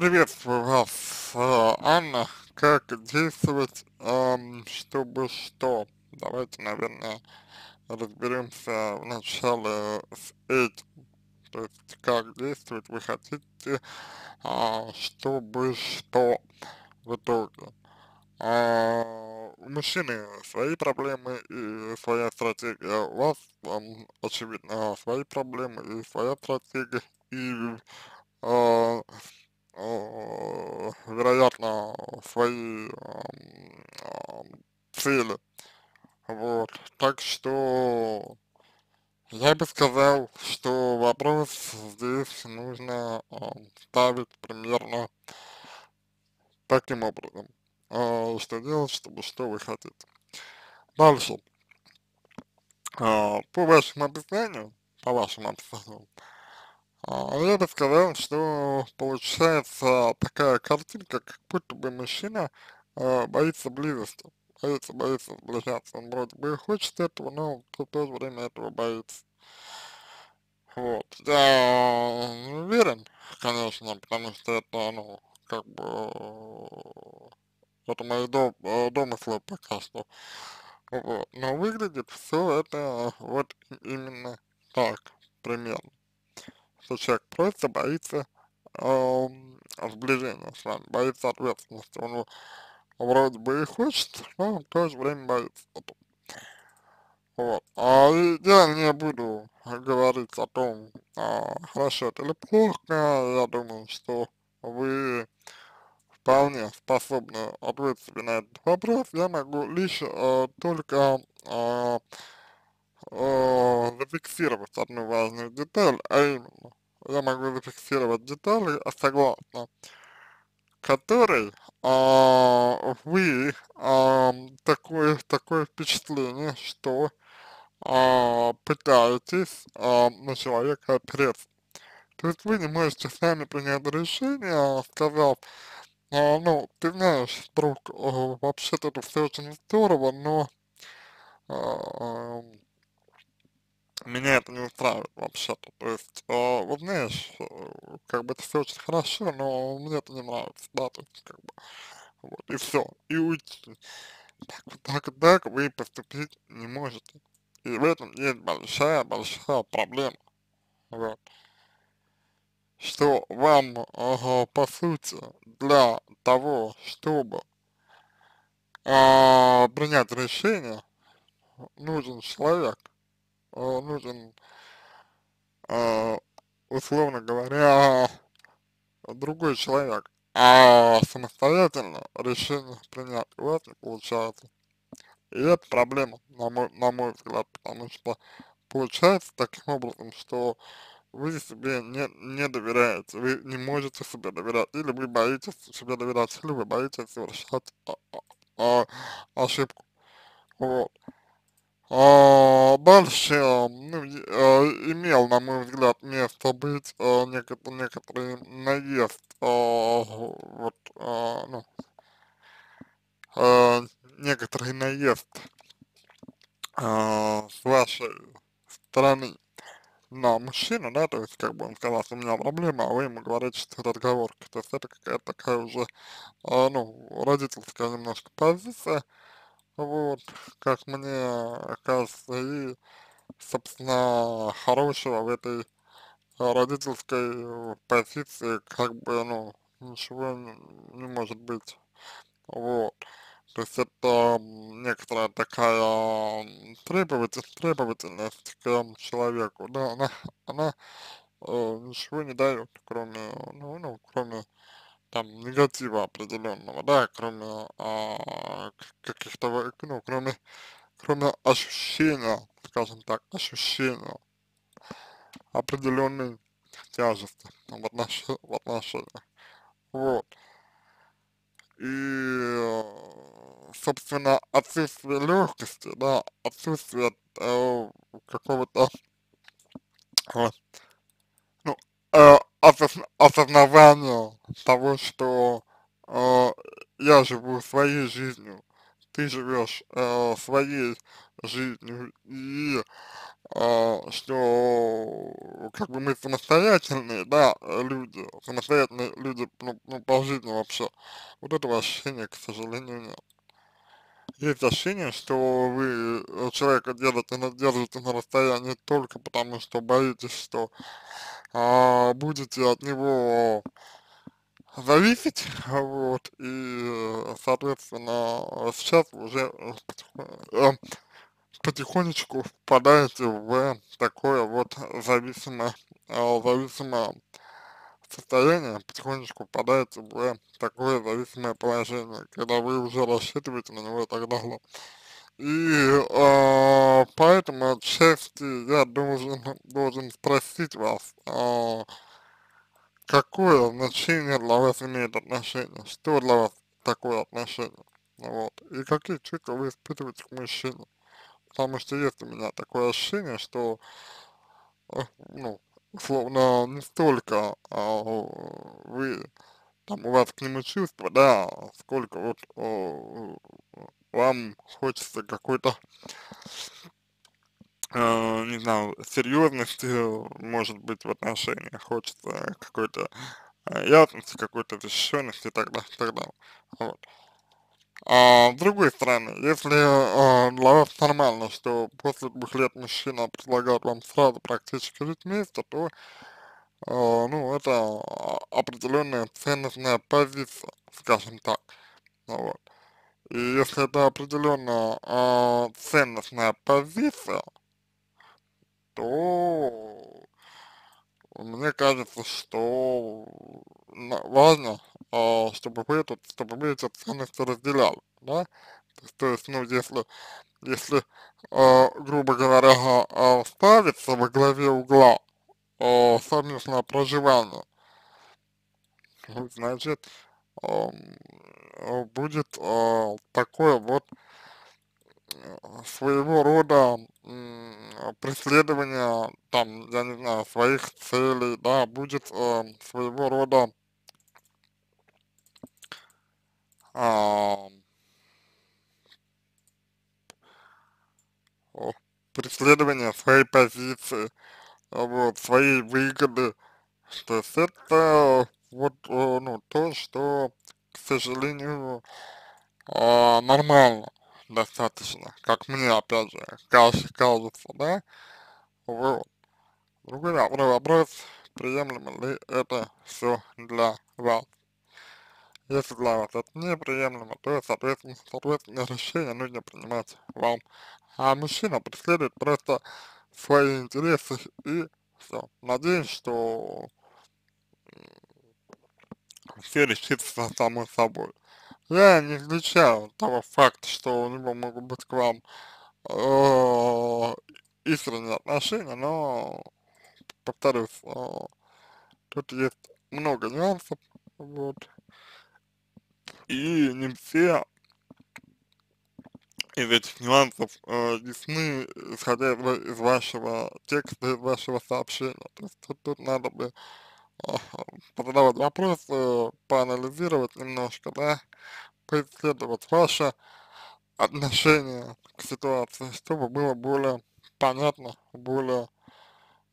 Приветствую вас, э, Анна. Как действовать, чтобы что? Давайте, наверное, разберемся вначале с этим. То есть, как действовать вы хотите, а, чтобы что в итоге. А, у мужчины свои проблемы и своя стратегия, у вас, очевидно, свои проблемы и своя стратегия, и, а, вероятно, свои, цели. Вот, так что я бы сказал, что вопрос здесь нужно, ставить примерно таким образом. А, что делать, чтобы что вы хотите. Дальше. А, по вашему описанию, по вашему описанию, а, я бы сказал, что получается такая картинка, как будто бы мужчина а, боится близости, боится, боится сближаться. Он вроде бы хочет этого, но в то же время этого боится. Вот. Я не уверен, конечно, потому что это, ну, как бы, это мои дом, э, домыслы пока что. Вот. Но выглядит все это вот именно так, примерно. Что человек просто боится эм, сближения с вами, боится ответственности. Он вроде бы и хочет, но в то же время боится. Вот. А я не буду говорить о том, а, хорошо это или плохо, я думаю, что вы вполне способны ответить себе на этот вопрос, я могу лишь э, только э, э, зафиксировать одну важную деталь, а именно, я могу зафиксировать детали, согласно которой э, вы э, такое, такое впечатление, что э, пытаетесь э, на человека опереться. То есть вы не можете сами принять решение, сказав, а, ну, ты знаешь, друг, вообще-то это все очень здорово, но а, меня это не устраивает вообще-то. То есть, а, вот знаешь, э, как бы это все очень хорошо, но мне это не нравится, да, то есть, как бы, вот, и все, и уйти. Так, вот так и так вы поступить не можете. И в этом есть большая-большая проблема, вот что вам, ага, по сути, для того, чтобы а, принять решение, нужен человек, нужен, а, условно говоря, другой человек, а самостоятельно решение принять у вас не получается. И это проблема, на мой, на мой взгляд, потому что получается таким образом, что вы себе не, не доверяете, вы не можете себе доверять, или вы боитесь себе доверять, или вы боитесь совершать а, а, а, ошибку. Вот. Дальше, ну, а, имел, на мой взгляд, место быть а, некотор, некоторый наезд, а, вот, ну, некоторый наезд а, с вашей стороны на мужчину, да, то есть, как бы он сказал, что у меня проблема, а вы ему говорите, что это отговорка. То есть это какая-то такая уже, а, ну, родительская немножко позиция, вот, как мне кажется, и, собственно, хорошего в этой родительской позиции, как бы, ну, ничего не, может быть, вот. То есть это некоторая такая требовательность, требовательность к человеку, да, она, она э, ничего не дает, кроме, ну, ну, кроме там негатива определенного, да, кроме а, каких-то, ну, кроме, кроме ощущения, скажем так, ощущения определенной тяжести в, отнош, в отношениях, вот. И собственно, отсутствие легкости, да, отсутствие э, какого-то, э, ну, э, осоз осознавания того, что э, я живу своей жизнью, ты живешь э, своей жизнью, и а, что как бы мы самостоятельные, да, люди, самостоятельные люди, ну, ну по жизни вообще, вот этого ощущения, к сожалению, нет. Есть ощущение, что вы э, человека держите, держите на расстоянии только потому, что боитесь, что а, будете от него зависеть, вот, и, соответственно, сейчас уже э, потихонечку впадаете в такое вот зависимое, э, зависимое состояние, потихонечку впадаете в такое зависимое положение, когда вы уже рассчитываете на него и так далее. И э, поэтому отчасти я должен, должен спросить вас, э, какое значение для вас имеет отношение, что для вас такое отношение, вот, и какие чувства вы испытываете к мужчине. Потому что есть у меня такое ощущение, что, э, ну, условно, не столько а, вы, там, у вас к нему чувства, да, сколько вот о, вам хочется какой-то, э, не знаю, серьезности, может быть, в отношениях, хочется какой-то э, ясности, какой-то защищенности и так далее, и так далее. Вот. А с другой стороны, если а, для вас нормально, что после двух лет мужчина предлагает вам сразу практически жить вместе, то, а, ну, это определенная ценностная позиция, скажем так, ну вот. И если это определенная а, ценностная позиция, то мне кажется, что важно а, чтобы вы тут, чтобы вы эти ценности разделяли, да, то есть, то есть ну, если, если, а, грубо говоря, а, ставится во главе угла а, совместное проживание, значит, а, будет а, такое вот своего рода преследование, там, я не знаю, своих целей, да, будет э, своего рода а, преследование своей позиции, вот, своей выгоды. То есть это вот, ну, то, что, к сожалению, а, нормально достаточно, как мне, опять же, кажется, да, вот. Другой вопрос, приемлемо ли это все для вас. Если для вас это неприемлемо, то, соответственно, соответственно, решение нужно принимать вам. А мужчина преследует просто свои интересы и все. Надеюсь, что все решится само собой. Я не исключаю того факта, что у него могут быть к вам э, искренние отношения, но, повторюсь, э, тут есть много нюансов, вот, и не все из этих нюансов э, ясны, исходя из, вашего текста, из вашего сообщения. То есть тут, тут надо бы э, позадавать вопросы, поанализировать немножко, да, поисследовать ваше отношение к ситуации, чтобы было более понятно, более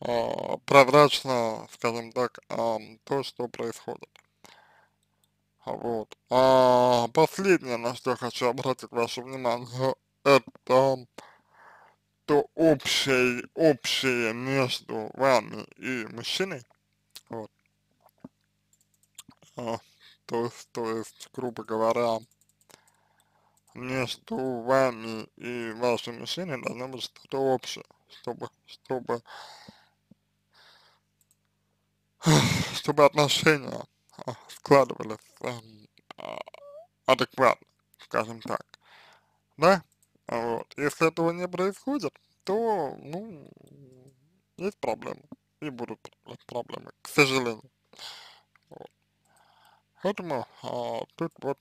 э, прозрачно, скажем так, э, то, что происходит. Вот. А последнее, на что хочу обратить ваше внимание, это то общее, общее между вами и мужчиной. Вот. А, то, есть, то есть, грубо говоря, между вами и вашим мужчиной должно быть что-то общее, чтобы, чтобы, чтобы отношения складывались эм, а, адекватно, скажем так, да, вот, если этого не происходит, то, ну, есть проблемы, и будут проблемы, к сожалению, вот. поэтому а, тут вот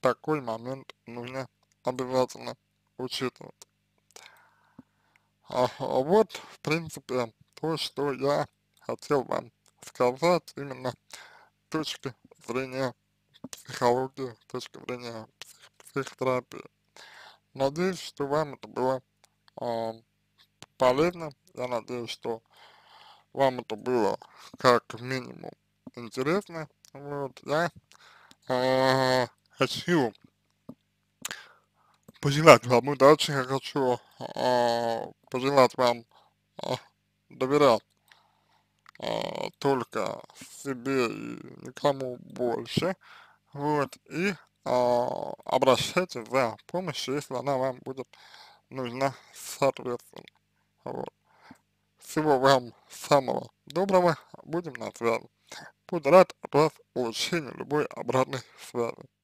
такой момент нужно обязательно учитывать. А, вот, в принципе, то, что я хотел вам сказать именно точки зрения психологии, с точки зрения псих психотерапии. Надеюсь, что вам это было э, полезно. Я надеюсь, что вам это было как минимум интересно, вот, я э, хочу пожелать вам удачи, я хочу э, пожелать вам э, доверять э, только себе и никому больше, вот, и э, обращайтесь за помощью, если она вам будет нужна, соответственно, вот. Всего вам самого доброго, будем на связи. Буду рад вас получению любой обратной связи.